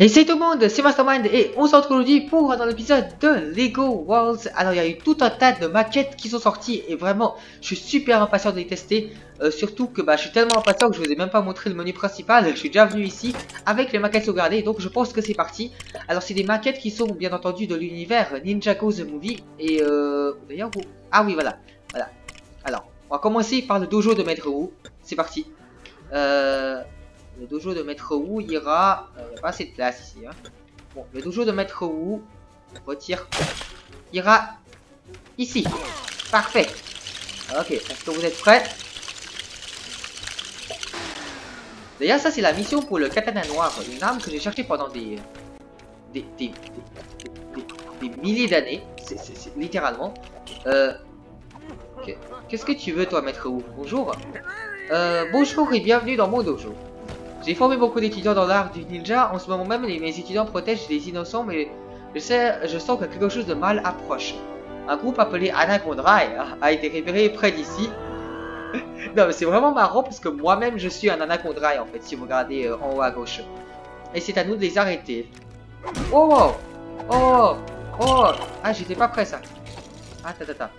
Et c'est tout le monde, c'est Mastermind et on se retrouve aujourd'hui pour dans l'épisode de Lego Worlds. Alors il y a eu tout un tas de maquettes qui sont sorties et vraiment je suis super impatient de les tester. Euh, surtout que bah, je suis tellement impatient que je vous ai même pas montré le menu principal. Je suis déjà venu ici avec les maquettes sauvegardées donc je pense que c'est parti. Alors c'est des maquettes qui sont bien entendu de l'univers Ninjago The Movie. Et euh, d'ailleurs, ah oui voilà, voilà. Alors on va commencer par le dojo de Maître Wu. C'est parti. Euh, le dojo de Maître Wu ira... Il n'y a pas assez de place ici. Hein. Bon, le dojo de Maître Wu, on retire, ira ici. Parfait. Ok, est-ce que vous êtes prêts? D'ailleurs, ça c'est la mission pour le katana noir. Une arme que j'ai cherché pendant des... Des, des, des, des milliers d'années. C'est littéralement. Euh... Qu'est-ce que tu veux toi, Maître Wu? Bonjour. Euh, bonjour et bienvenue dans mon dojo. J'ai formé beaucoup d'étudiants dans l'art du ninja. En ce moment même, mes étudiants protègent les innocents, mais je, sais, je sens que quelque chose de mal approche. Un groupe appelé Anacondrae a été révélé près d'ici. non, mais c'est vraiment marrant parce que moi-même, je suis un Anacondrae, en fait, si vous regardez euh, en haut à gauche. Et c'est à nous de les arrêter. Oh, oh, oh, oh. Ah, j'étais pas prêt, ça. Ah, ta, ta,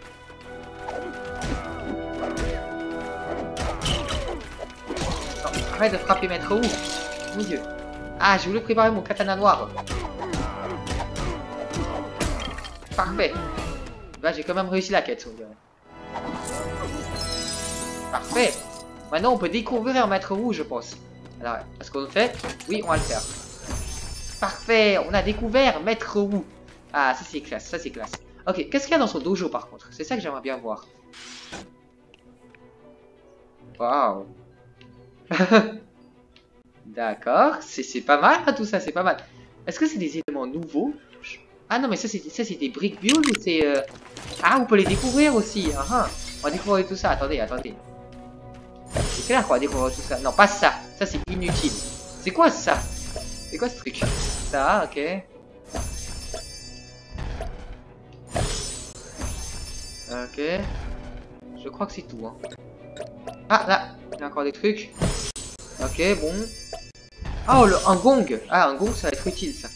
De frapper maître où Mon dieu. Ah, j'ai voulu préparer mon katana noir. Parfait. Bah, j'ai quand même réussi la quête. Parfait. Maintenant, on peut découvrir maître rouge, je pense. Alors, est-ce qu'on le fait? Oui, on va le faire. Parfait. On a découvert maître Wu. Ah, ça c'est classe, ça c'est classe. Ok, qu'est-ce qu'il y a dans son dojo par contre? C'est ça que j'aimerais bien voir. Waouh. D'accord, c'est pas mal tout ça, c'est pas mal. Est-ce que c'est des éléments nouveaux? Ah non, mais ça c'est des briques bio ou c'est... Euh, ah, on peut les découvrir aussi. Ah, ah. On va découvrir tout ça. Attendez, attendez. C'est clair qu'on va découvrir tout ça. Non, pas ça. Ça c'est inutile. C'est quoi ça? C'est quoi ce truc? Ça, ok. Ok. Je crois que c'est tout. Hein. Ah, là, il y a encore des trucs. Ok, bon. Oh, le, un gong Ah, un gong, ça va être utile, ça.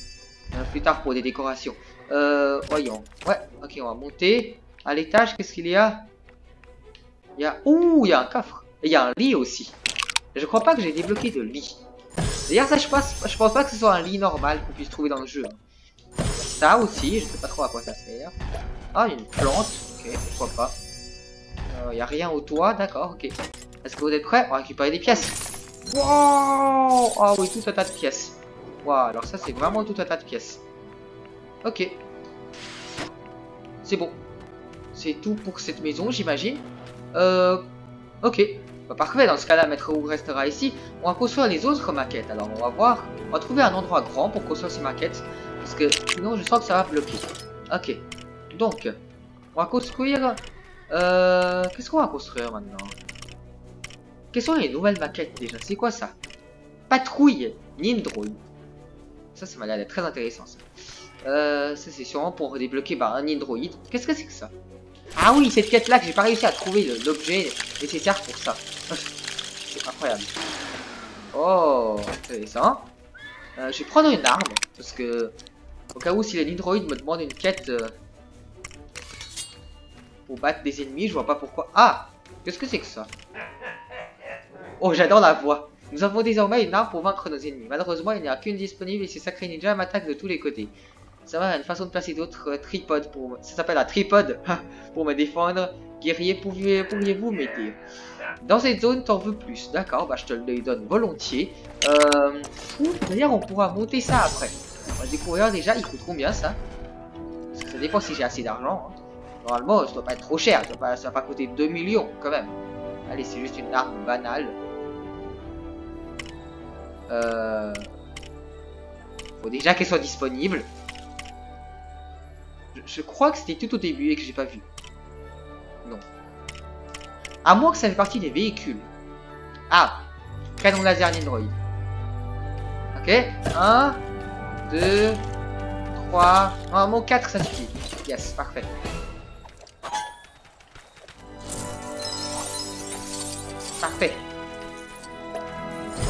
Euh, plus tard pour des décorations. Euh, voyons. Ouais, ok, on va monter. À l'étage, qu'est-ce qu'il y a? Il y a... Ouh, il y a un coffre. Et il y a un lit aussi. Je crois pas que j'ai débloqué de lit. D'ailleurs, ça, je pense, je pense pas que ce soit un lit normal qu'on puisse trouver dans le jeu. Ça aussi, je sais pas trop à quoi ça sert. Ah, il y une plante. Ok, pourquoi pas. Il euh, n'y a rien au toit, d'accord, ok. Est-ce que vous êtes prêts? On va récupérer des pièces. Wow Oh oui, tout un tas de pièces. Wow, alors ça c'est vraiment tout un tas de pièces. Ok. C'est bon. C'est tout pour cette maison, j'imagine. Euh... Ok. Bah, parfait, dans ce cas-là, Maître Wu restera ici. On va construire les autres maquettes. Alors, on va voir. On va trouver un endroit grand pour construire ces maquettes. Parce que sinon, je sens que ça va bloquer. Ok. Donc, on va construire euh, Qu'est-ce qu'on va construire maintenant? Quelles sont les nouvelles maquettes déjà? C'est quoi ça? Patrouille Nindroid. Ça, ça m'a l'air très intéressant ça. Euh, ça c'est sûrement pour débloquer bah, un Nindroid. Qu'est-ce que c'est que ça? Ah oui, cette quête là que j'ai pas réussi à trouver l'objet nécessaire pour ça. c'est incroyable. Oh, intéressant. Euh, je vais prendre une arme parce que au cas où si le Nindroid me demande une quête euh, pour battre des ennemis, je vois pas pourquoi. Ah Qu'est-ce que c'est que ça? Oh, j'adore la voix. Nous avons désormais une arme pour vaincre nos ennemis. Malheureusement, il n'y a qu'une disponible et ces sacrés ninjas m'attaquent de tous les côtés. Ça va, une façon de placer d'autres euh, tripodes pour... Ça s'appelle un tripode pour me défendre. Guerrier, pourriez-vous m'aider? Dans cette zone, t'en veux plus. D'accord, bah je te le donne volontiers. Euh... D'ailleurs, on pourra monter ça après. On va découvrir déjà, il coûte combien ça? Ça dépend si j'ai assez d'argent. Hein. Normalement, ça doit pas être trop cher. Ça doit pas, pas coûter 2 millions, quand même. Allez, c'est juste une arme banale. Euh... Faut déjà qu'elle soit disponible. Je, crois que c'était tout au début et que j'ai pas vu. Non. À moins que ça fait partie des véhicules. Ah Canon laser Nindroid. Ok. 1, 2, 3... Normalement 4 ça suffit. Yes, parfait.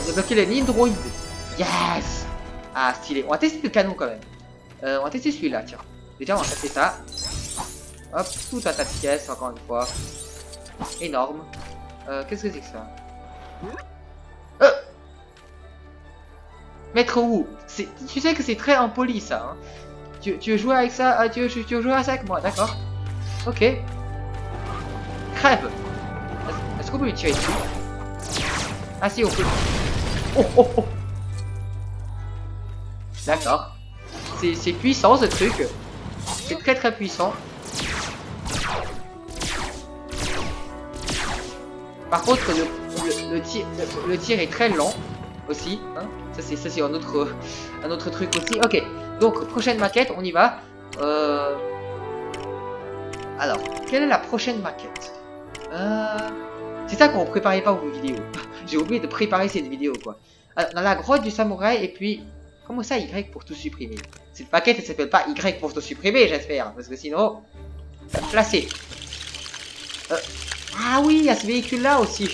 Débloqué les Nindroid. Yes Ah, stylé. On va tester le canon quand même. Euh, on va tester celui-là, tiens. Déjà, on va tester ça. Hop, tout un tas de pièces, encore une fois. Énorme. Euh, qu'est-ce que c'est que ça euh Mettre où Tu sais que c'est très impoli, ça. Hein tu, tu, veux jouer avec ça? Ah, tu, veux, tu veux jouer ça avec moi, d'accord Ok. Crève Est-ce qu'on peut lui tirer dessus? Ah si, on peut. D'accord. C'est puissant ce truc. C'est très très puissant. Par contre, le, le, tir, le, tir, est très lent aussi. Hein ça c'est un autre, un autre truc aussi. Ok, donc prochaine maquette, on y va. Euh... Alors, quelle est la prochaine maquette? Euh... C'est ça qu'on préparait pas aux vidéos. J'ai oublié de préparer cette vidéo quoi. Alors, dans la grotte du samouraï et puis Comment ça Y pour tout supprimer? Cette paquette elle s'appelle pas Y pour tout supprimer, j'espère. Parce que sinon... Placé. Euh, ah oui, il y a ce véhicule là aussi.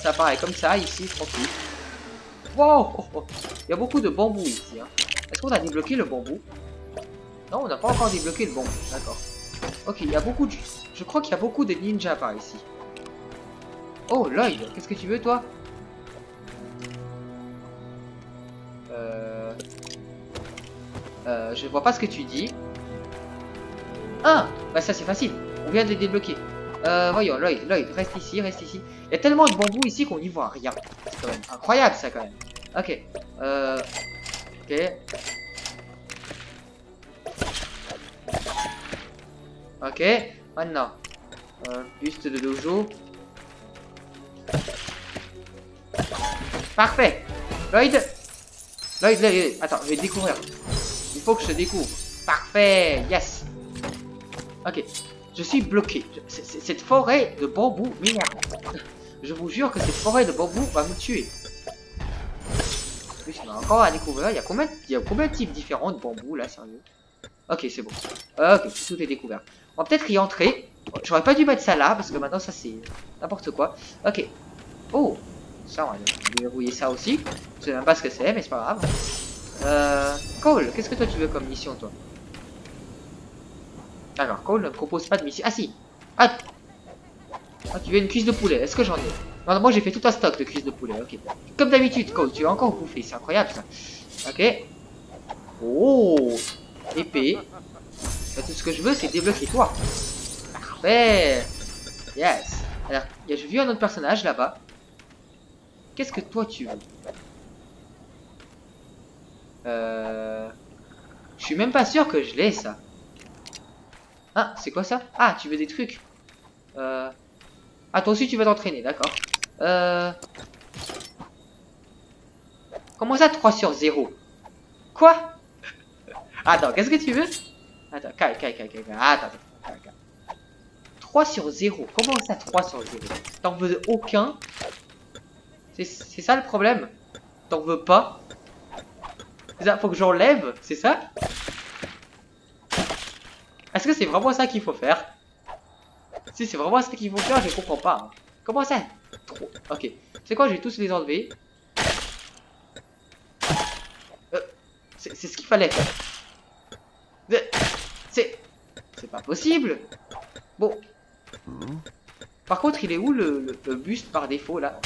Ça apparaît comme ça, ici, tranquille. Wow Il y a beaucoup de bambou ici. Hein. Est-ce qu'on a débloqué le bambou? Non, on n'a pas encore débloqué le bambou. D'accord. Ok, il y a beaucoup de... Je crois qu'il y a beaucoup de ninjas par ici. Oh, Lloyd, qu'est-ce que tu veux, toi Euh, je vois pas ce que tu dis. Ah Bah ça c'est facile. On vient de débloquer. Euh, voyons, Lloyd, Lloyd, reste ici, reste ici. Il y a tellement de bambou ici qu'on n'y voit rien. C'est quand même incroyable ça quand même. Ok. Euh... Ok. Ok. Maintenant. Euh, buste de dojo. Parfait. Lloyd. Lloyd, Lloyd, attends, je vais découvrir faut que je découvre. Parfait, yes. Ok, je suis bloqué. cette forêt de bambou m'énerve. Je vous jure que cette forêt de bambou va me tuer. plus, a encore à découvrir. Il y a combien, il y a combien de types différents de bambou là, sérieux? Ok, c'est bon. Ok, tout est découvert. On va peut-être y entrer. J'aurais pas dû mettre ça là parce que maintenant ça c'est n'importe quoi. Ok. Oh, ça on va verrouiller ça aussi. Je sais même pas ce que c'est, mais c'est pas grave. Euh, Cole, qu'est-ce que toi tu veux comme mission, toi? Alors, Cole ne propose pas de mission. Ah si ah. ah, tu veux une cuisse de poulet Est-ce que j'en ai? Non, moi j'ai fait tout un stock de cuisse de poulet, ok. Comme d'habitude, Cole, tu vas encore bouffer, c'est incroyable ça. Ok. Oh Épée. Bah, tout ce que je veux, c'est débloquer toi. Parfait Yes Alors, j'ai vu un autre personnage là-bas. Qu'est-ce que toi tu veux? Euh... Je suis même pas sûr que je l'ai, ça. Ah, c'est quoi ça? Ah, tu veux des trucs. Euh... Ah, toi aussi, tu vas t'entraîner, d'accord. Euh... Comment ça, 3 sur 0 Quoi? Attends, qu'est-ce que tu veux? Attends, kai, kai, kai, kai, Attends, attends, 3 sur 0. Comment ça, 3 sur 0 T'en veux aucun? C'est ça le problème T'en veux pas? Ça, faut que j'enlève, c'est ça? Est-ce que c'est vraiment ça qu'il faut faire? Si c'est vraiment ça qu'il faut faire, je comprends pas. Hein. Comment ça? Trop. Ok. C'est quoi, je vais tous les enlever? Euh, c'est ce qu'il fallait faire. C'est... C'est pas possible Bon. Par contre, il est où le buste par défaut, là?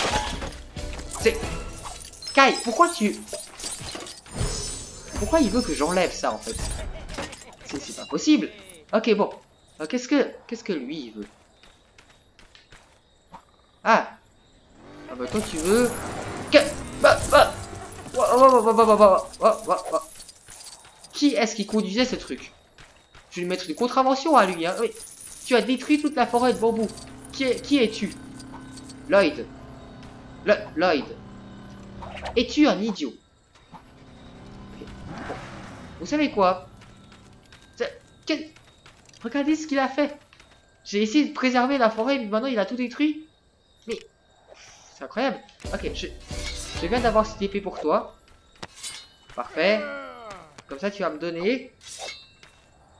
Kai, pourquoi tu... Pourquoi il veut que j'enlève ça en fait C'est pas possible. Ok bon. Qu'est-ce que qu'est-ce que lui il veut Ah. Ah bah toi tu veux. Qui est-ce qui conduisait ce truc Je vais lui mettre une contravention à lui. Hein. Tu as détruit toute la forêt de bambou. Qui, qui es-tu? Lloyd. Lloyd. Es-tu un idiot? Vous savez quoi? Regardez ce qu'il a fait. J'ai essayé de préserver la forêt, mais maintenant il a tout détruit. Mais c'est incroyable. Ok, je, je viens d'avoir cette épée pour toi. Parfait. Comme ça, tu vas me donner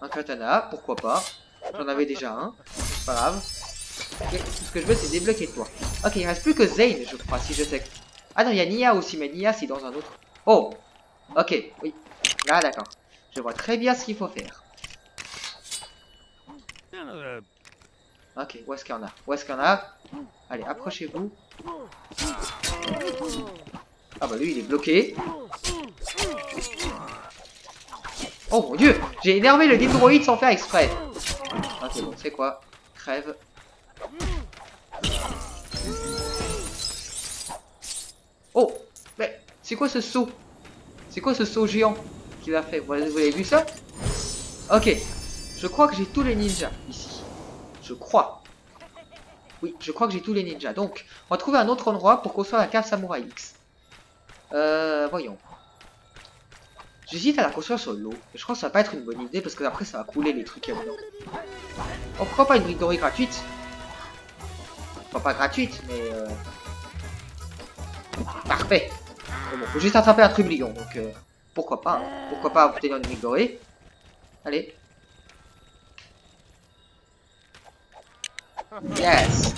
un katana, pourquoi pas? J'en avais déjà un. Pas grave. Ce que je veux, c'est débloquer toi. Ok, il reste plus que Zane, je crois, si je sais. Ah non, il y a Nia aussi, mais Nia, c'est dans un autre. Oh Ok, oui. Là, d'accord. Je vois très bien ce qu'il faut faire. Ok, où est-ce qu'il y en a? Où est-ce qu'il y en a? Allez, approchez-vous. Ah bah lui, il est bloqué. Oh mon dieu J'ai énervé le Dendroid sans faire exprès. Ok, bon, c'est quoi? Crève. Oh Mais c'est quoi ce saut? C'est quoi ce saut géant qu'il a fait? Vous avez vu ça? Ok. Je crois que j'ai tous les ninjas ici. Je crois. Oui, je crois que j'ai tous les ninjas. Donc, on va trouver un autre endroit pour construire la cave Samurai X. Euh, voyons. J'hésite à la construire sur l'eau. Je crois que ça va pas être une bonne idée parce que après ça va couler les trucs dedans. Oh, pourquoi pas une brique dorée gratuite? Enfin, pas gratuite, mais... Euh... Parfait. Bon, faut juste attraper un trublion, donc euh, pourquoi pas. Hein. Pourquoi pas obtenir une dorée. Allez. Yes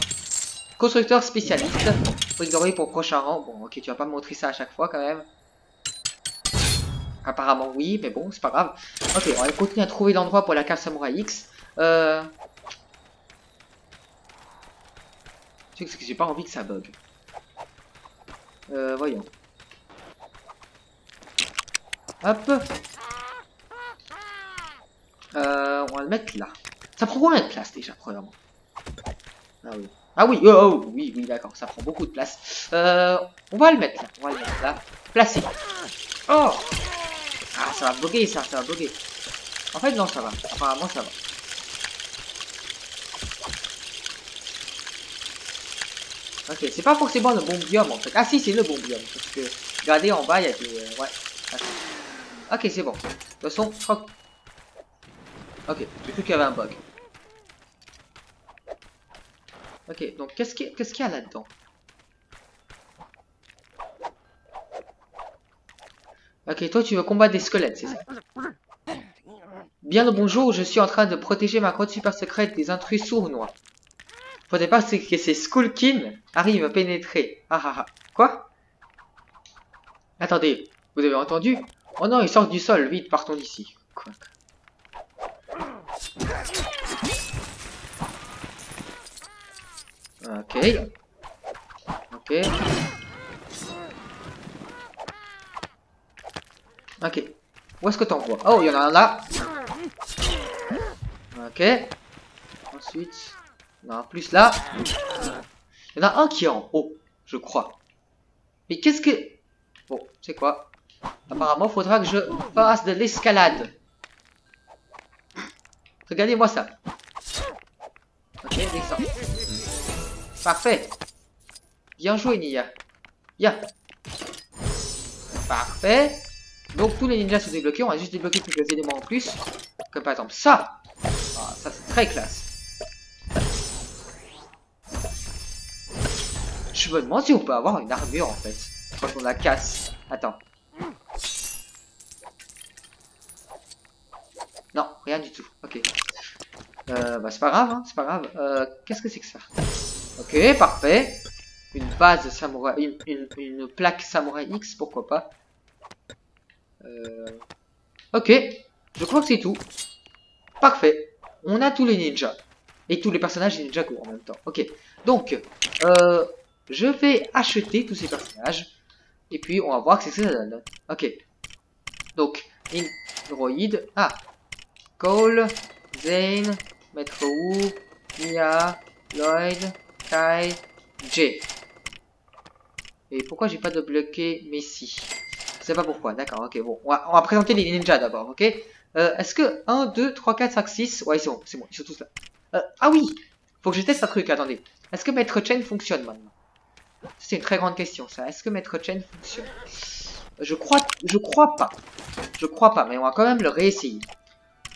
Constructeur spécialiste. Brique pour prochain rang. Bon, ok, tu vas pas me montrer ça à chaque fois quand même. Apparemment oui, mais bon, c'est pas grave. Ok, on va continuer à trouver l'endroit pour la cave Samurai X. Euh... C'est que j'ai pas envie que ça bug. Euh, voyons. Hop. Euh, on va le mettre là. Ça prend combien de place déjà, premièrement? Ah oui. Ah oui, oh, oh oui, oui, d'accord, ça prend beaucoup de place. Euh, on va le mettre là, on va le mettre là. Placé. Oh ah, ça va bloquer ça, ça va bloquer. En fait, non, ça va. Apparemment, ça va. Ok, c'est pas forcément le bon biome en fait. Ah si, c'est le bon biome. Parce que, regardez en bas, il y a des... Euh, ouais. Ok, c'est bon. De toute façon, je crois Ok, j'ai cru qu'il y avait un bug. Ok, donc qu'est-ce qu'il y a là-dedans? Ok, toi tu veux combattre des squelettes, c'est ça? Bien le bonjour, je suis en train de protéger ma grotte super secrète des intrus sournois. Faudrait pas que ces Skullkin arrivent à pénétrer. Ah ah ah. Quoi? Attendez, vous avez entendu? Oh non, ils sortent du sol, vite, partons d'ici. Quoi? Ok. Ok. Ok. Où est-ce que t'en vois Oh, il y en a un là. Ok. Ensuite, y en a un plus là. Il y en a un qui est en haut, je crois. Mais qu'est-ce que... Bon, c'est quoi? Apparemment, faudra que je fasse de l'escalade. Regardez-moi ça. Ok. Parfait. Bien joué, Nia. Ya. Parfait. Donc tous les ninjas sont débloqués, on va juste débloquer quelques éléments en plus. Comme par exemple ça. Ah, ça c'est très classe. Je me demande si on peut avoir une armure en fait. Quand on la casse. Attends. Non, rien du tout. Ok. Euh, bah c'est pas grave, hein, c'est pas grave. Euh, Qu'est-ce que c'est que ça Ok, parfait. Une base samouraï, une, une plaque samouraï X, pourquoi pas. Euh... Ok, je crois que c'est tout. Parfait. On a tous les ninjas. Et tous les personnages Ninjago en même temps. Ok. Donc, je vais acheter tous ces personnages. Et puis, on va voir ce que ça donne. Ok. Donc, Indroid. Ah. Cole, Zane, Maître Wu, Mia, Lloyd, Kai, J. Et pourquoi j'ai pas de bloqué Messi? Sais pas pourquoi, d'accord, ok, bon. On va, présenter les ninjas d'abord, ok? Euh, Est-ce que 1, 2, 3, 4, 5, 6... Ouais, c'est bon, c'est bon, ils sont tous là. Euh, ah oui Faut que je teste un truc, attendez. Est-ce que Maître Chen fonctionne maintenant? C'est une très grande question, ça. Est-ce que Maître Chen fonctionne? Je crois... Je crois pas. Je crois pas, mais on va quand même le réessayer.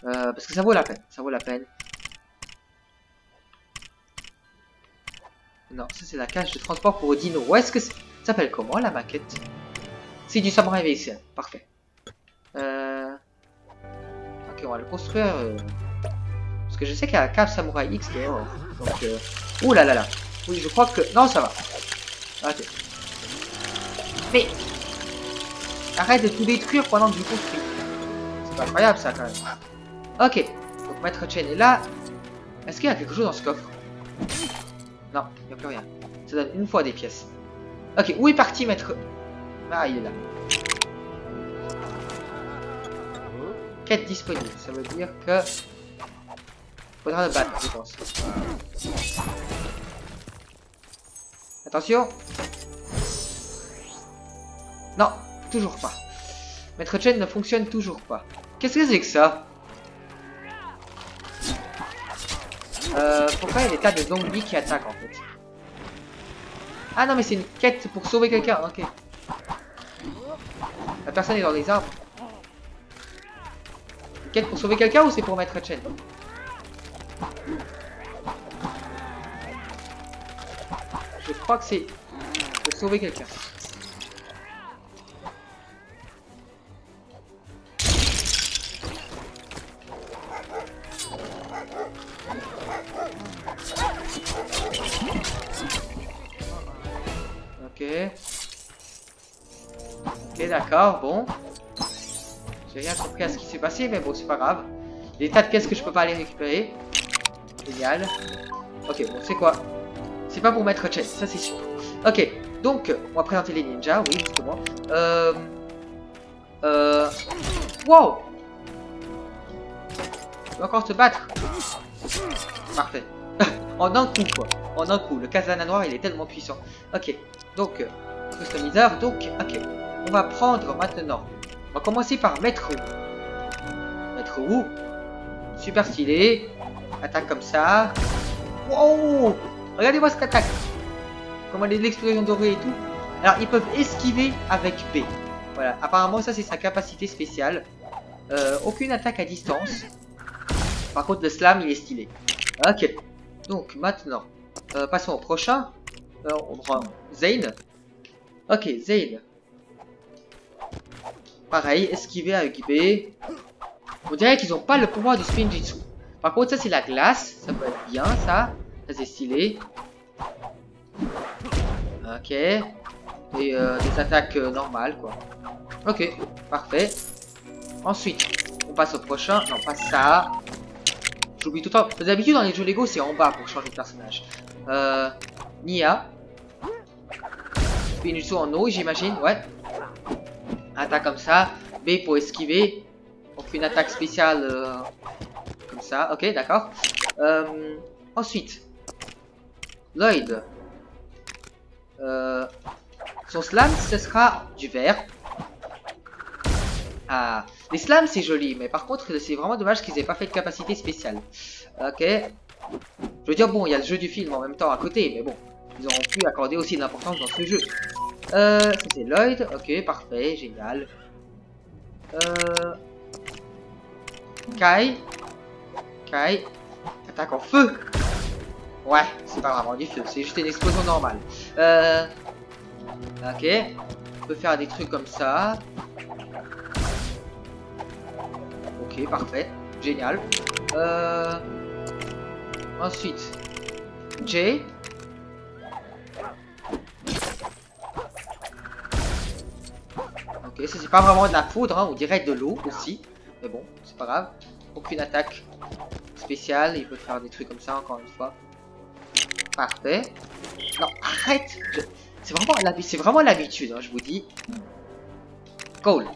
Euh, parce que ça vaut la peine, ça vaut la peine. Non, ça c'est la cage de transport pour Dino. Où est-ce que Ça s'appelle comment la maquette? C'est du samouraï VXL. Parfait. Euh... Ok, on va le construire. Euh, parce que je sais qu'il y a la cave samouraï X dehors. Donc. Ouh là là là. Oui, je crois que... Non, ça va. Ok. Mais... Arrête de tout détruire pendant que je construis. C'est incroyable ça quand même. Ok, donc Maître Chen est là. Est-ce qu'il y a quelque chose dans ce coffre? Non, il n'y a plus rien. Ça donne une fois des pièces. Ok, où est parti Maître? Ah, il est là. Quête disponible, ça veut dire que... Faudra le battre, je pense. Attention Non, toujours pas. Maître Chen ne fonctionne toujours pas. Qu'est-ce que c'est que ça? Euh, Pourquoi il y a des tas de zombies qui attaquent en fait? Ah non mais c'est une quête pour sauver quelqu'un, ok. La personne est dans les arbres. Quête pour sauver quelqu'un ou c'est pour Maître Chen? Crois que c'est pour sauver quelqu'un. Ok. Ok, d'accord, bon. J'ai rien compris à ce qui s'est passé, mais bon, c'est pas grave. Des tas de pièces que je peux pas aller récupérer. Génial. Ok, bon, c'est quoi? C'est pas pour mettre chest, ça c'est sûr. Ok, donc, on va présenter les ninjas, oui, justement. Euh... Euh... Wow Tu vas encore te battre Parfait. en un coup, quoi. En un coup. Le Kazana noir, il est tellement puissant. Ok. Donc, euh, customiseur. Donc, ok. On va prendre maintenant. On va commencer par mettre où? Mettre où? Super stylé. Attaque comme ça. Wow Regardez-moi cette attaque. Comment l'explosion dorée et tout. Alors, ils peuvent esquiver avec B. Voilà. Apparemment, ça, c'est sa capacité spéciale. Euh, aucune attaque à distance. Par contre, le slam, il est stylé. Ok. Donc, maintenant, euh, passons au prochain. On prend Zane. Ok, Zane. Pareil, esquiver avec B. On dirait qu'ils n'ont pas le pouvoir du Spinjitsu. Par contre, ça, c'est la glace. Ça peut être bien, ça. C'est stylé. Ok. Et euh, des attaques euh, normales, quoi. Ok, parfait. Ensuite, on passe au prochain. Non, pas ça. J'oublie tout le temps. D'habitude, dans les jeux Lego, c'est en bas pour changer de personnage. Euh, Nia. Spinjitsu en eau, j'imagine. Ouais. Attaque comme ça. B pour esquiver. On fait une attaque spéciale euh, comme ça. Ok, d'accord. Ensuite, Lloyd. Euh, son slam, ce sera du vert. Ah, les slams c'est joli, mais par contre c'est vraiment dommage qu'ils aient pas fait de capacité spéciale. Ok. Je veux dire, bon, il y a le jeu du film en même temps à côté, mais bon, ils auront pu accorder aussi de l'importance dans ce jeu. Euh, c'est Lloyd, ok, parfait, génial. Euh... Kai. Kai. Attaque en feu. Ouais, c'est pas vraiment du feu, c'est juste une explosion normale. Euh... Ok. On peut faire des trucs comme ça. Ok, parfait. Génial. Euh... Ensuite, J. Ok, ça c'est pas vraiment de la foudre, hein, on dirait de l'eau aussi. Mais bon, c'est pas grave. Aucune attaque spéciale, il peut faire des trucs comme ça encore une fois. Parfait. Non, arrête C'est vraiment l'habitude, hein, je vous dis. Cool.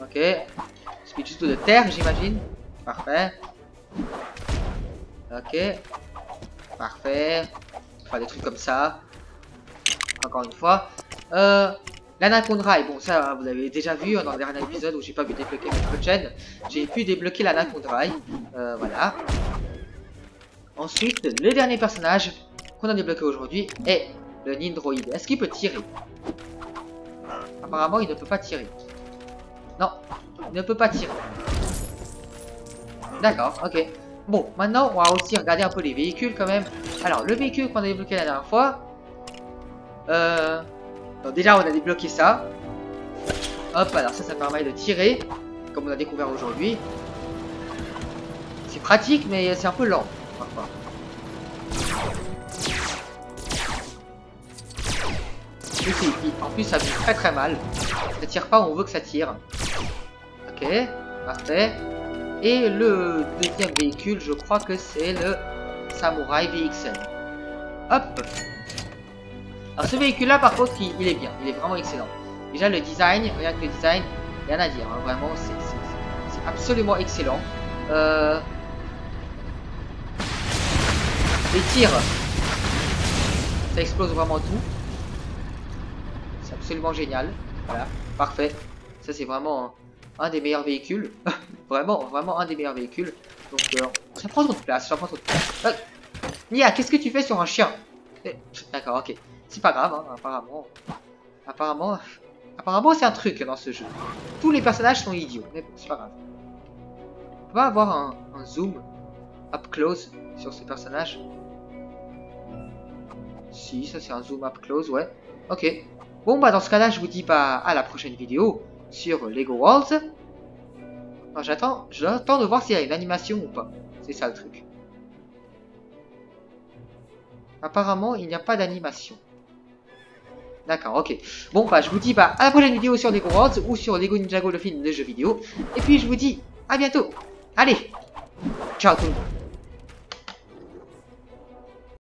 Ok. Speed juste de terre, j'imagine. Parfait. Ok. Parfait. Faire des trucs comme ça. Encore une fois. Euh, L'Anacondra, bon ça vous l'avez déjà vu hein, dans le dernier épisode où j'ai pas pu débloquer notre chaîne. J'ai pu débloquer l'Anacondra. Euh, voilà. Ensuite, le dernier personnage qu'on a débloqué aujourd'hui est le Nindroid. Est-ce qu'il peut tirer? Apparemment, il ne peut pas tirer. Non, il ne peut pas tirer. D'accord, ok. Bon, maintenant, on va aussi regarder un peu les véhicules quand même. Alors, le véhicule qu'on a débloqué la dernière fois. Euh... Donc déjà, on a débloqué ça. Hop, alors ça, ça permet de tirer. Comme on a découvert aujourd'hui. C'est pratique, mais c'est un peu lent. En plus, ça fait très très mal. Ça tire pas, on veut que ça tire. Ok, parfait. Et le deuxième véhicule, je crois que c'est le Samurai VXN. Hop Alors ce véhicule-là, par contre, il, est bien. Il est vraiment excellent. Déjà, le design, rien que le design, rien à dire. Hein. Vraiment, c'est absolument excellent. Euh... Les tirs, ça explose vraiment tout. C'est absolument génial. Voilà, parfait. Ça, c'est vraiment un, des meilleurs véhicules. vraiment, vraiment un des meilleurs véhicules. Donc, euh, ça prend trop de place, ça prend trop de place. Nia, qu'est-ce que tu fais sur un chien? Eh, D'accord, ok. C'est pas grave, hein, apparemment. Apparemment, apparemment c'est un truc dans ce jeu. Tous les personnages sont idiots, mais c'est pas grave. On va avoir un zoom up close sur ce personnage? Si, ça c'est un zoom up close, ouais. Ok. Bon, bah dans ce cas-là, je vous dis bah à la prochaine vidéo sur Lego Worlds. J'attends j'attends de voir s'il y a une animation ou pas. C'est ça le truc. Apparemment, il n'y a pas d'animation. D'accord, ok. Bon, bah je vous dis bah à la prochaine vidéo sur Lego Worlds ou sur Lego Ninjago le film jeux vidéo. Et puis je vous dis à bientôt. Allez, ciao tout le monde.